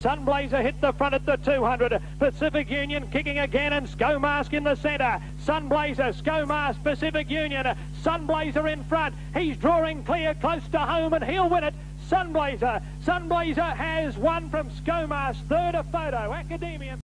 Sunblazer hit the front at the 200. Pacific Union kicking again and Skomask in the centre. Sunblazer, Skomask, Pacific Union. Sunblazer in front. He's drawing clear close to home and he'll win it. Sunblazer. Sunblazer has won from Skomask. Third a photo. Academia.